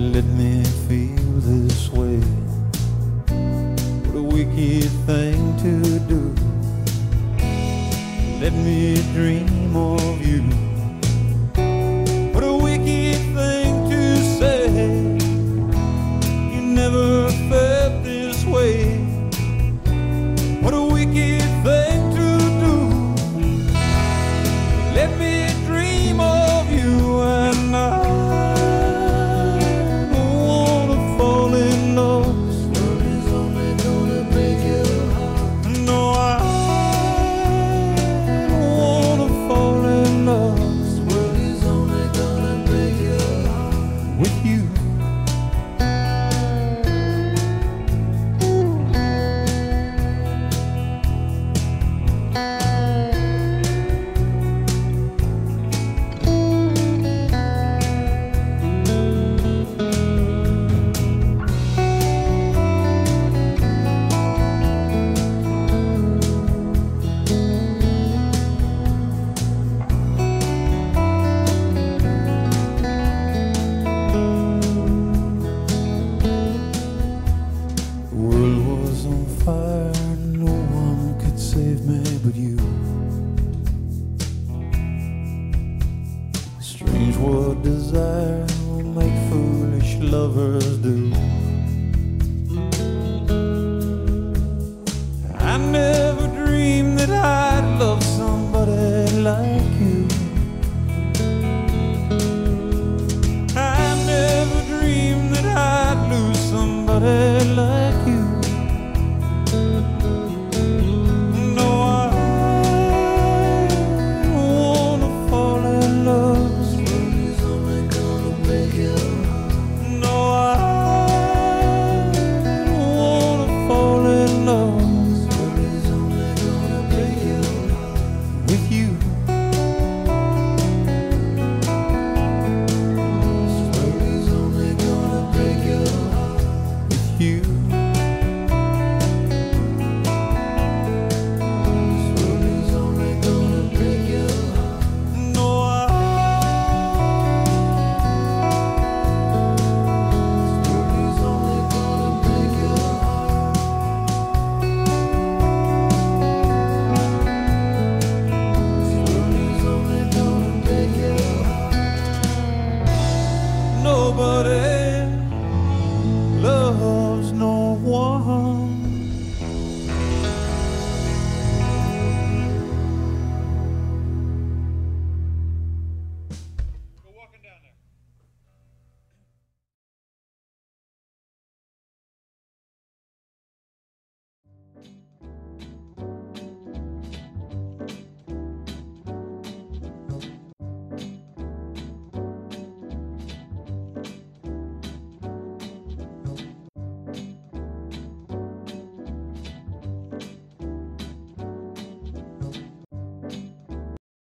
let me feel this way. What a wicked thing to do. Let me dream on. The world was on fire, no one could save me but you. Strange what desire will make foolish lovers do. you.